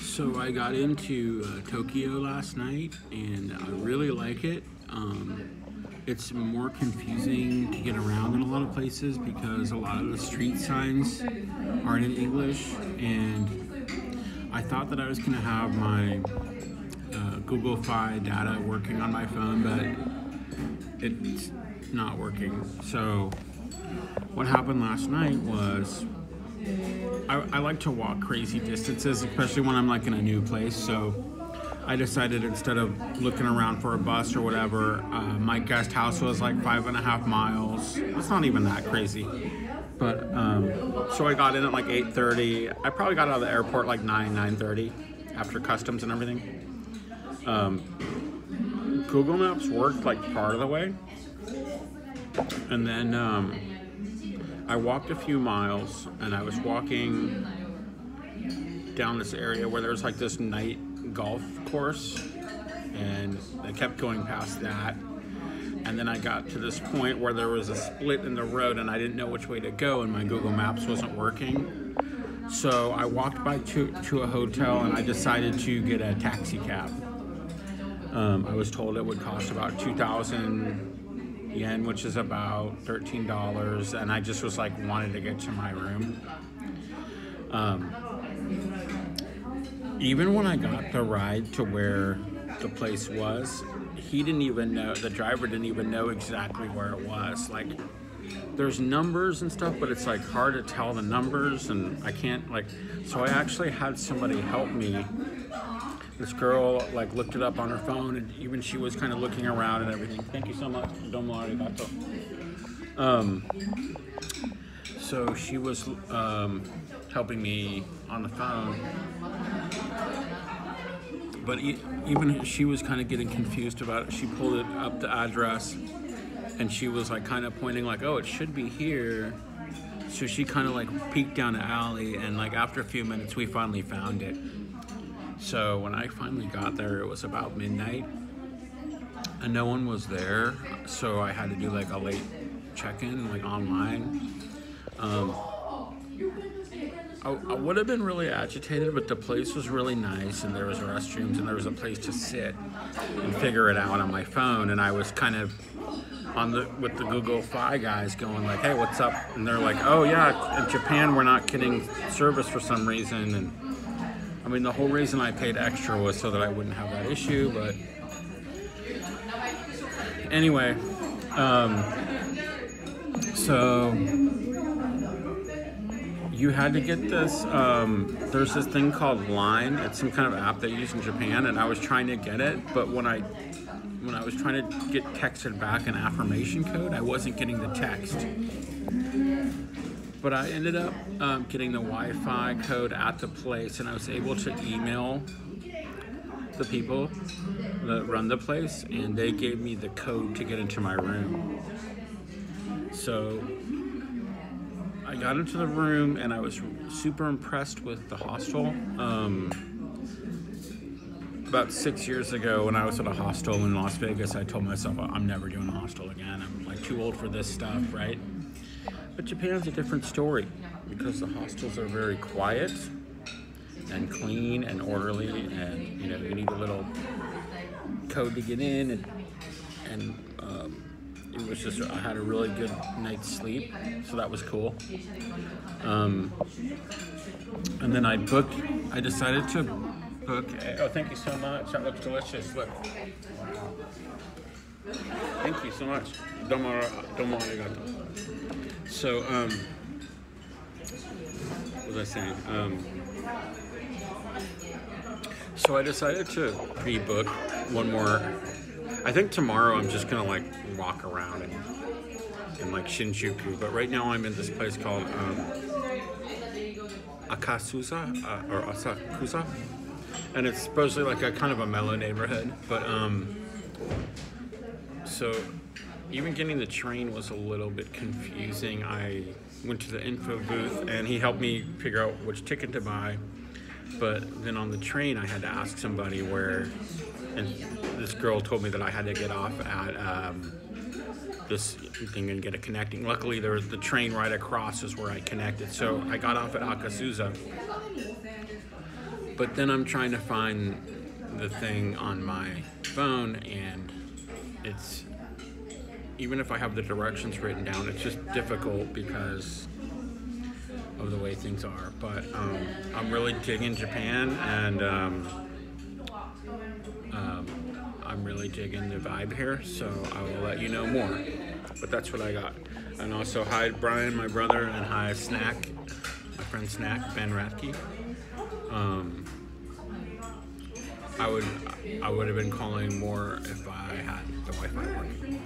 So I got into uh, Tokyo last night, and I really like it. Um, it's more confusing to get around in a lot of places because a lot of the street signs aren't in English, and I thought that I was going to have my uh, Google Fi data working on my phone, but it's not working. So what happened last night was I, I, like to walk crazy distances, especially when I'm like in a new place. So I decided instead of looking around for a bus or whatever, uh, my guest house was like five and a half miles. It's not even that crazy. But um, so I got in at like 8:30. I probably got out of the airport like 9, 9:30 after customs and everything. Um, Google Maps worked like part of the way, and then um, I walked a few miles, and I was walking down this area where there's like this night golf course, and I kept going past that. And then I got to this point where there was a split in the road, and I didn't know which way to go, and my Google Maps wasn't working. So I walked by to, to a hotel, and I decided to get a taxi cab. Um, I was told it would cost about 2,000 yen, which is about $13, and I just was like, wanted to get to my room. Um, even when I got the ride to where the place was, he didn't even know, the driver didn't even know exactly where it was. Like, there's numbers and stuff, but it's like hard to tell the numbers, and I can't, like, so I actually had somebody help me this girl like looked it up on her phone and even she was kind of looking around and everything. Thank you so much. Um, so she was um, helping me on the phone. But even she was kind of getting confused about it. She pulled it up the address and she was like kind of pointing like, oh, it should be here. So she kind of like peeked down the alley and like after a few minutes we finally found it. So when I finally got there, it was about midnight, and no one was there. So I had to do like a late check-in, like online. Um, I, I would have been really agitated, but the place was really nice, and there was restrooms, and there was a place to sit and figure it out on my phone. And I was kind of on the with the Google Fi guys going like, "Hey, what's up?" And they're like, "Oh yeah, in Japan we're not getting service for some reason." And I mean, the whole reason I paid extra was so that I wouldn't have that issue, but anyway, um, so you had to get this. Um, there's this thing called Line. It's some kind of app they use in Japan, and I was trying to get it, but when I when I was trying to get texted back an affirmation code, I wasn't getting the text but I ended up um, getting the Wi-Fi code at the place, and I was able to email the people that run the place, and they gave me the code to get into my room. So I got into the room, and I was super impressed with the hostel. Um, about six years ago, when I was at a hostel in Las Vegas, I told myself I'm never doing a hostel again. I'm like too old for this stuff, right? But Japan's a different story because the hostels are very quiet and clean and orderly, and you know you need a little code to get in, and and um, it was just I had a really good night's sleep, so that was cool. Um, and then I booked. I decided to book. Oh, thank you so much. That looks delicious. Look. Thank you so much. Domo, domo arigato. So, um, what was I saying? Um, so I decided to pre-book one more. I think tomorrow I'm just gonna like walk around and, in like Shinjuku, but right now I'm in this place called um, Akasusa uh, or Asakusa, and it's supposedly like a kind of a mellow neighborhood. But um, so even getting the train was a little bit confusing. I went to the info booth and he helped me figure out which ticket to buy. But then on the train, I had to ask somebody where, and this girl told me that I had to get off at um, this thing and get a connecting. Luckily, there was the train right across is where I connected. So I got off at Akasusa. But then I'm trying to find the thing on my phone, and it's even if I have the directions written down, it's just difficult because of the way things are. But um, I'm really digging Japan, and um, um, I'm really digging the vibe here. So I will let you know more. But that's what I got. And also hi Brian, my brother, and hi Snack, my friend Snack Ben Ratke. Um, I would I would have been calling more if I had the Wi-Fi working.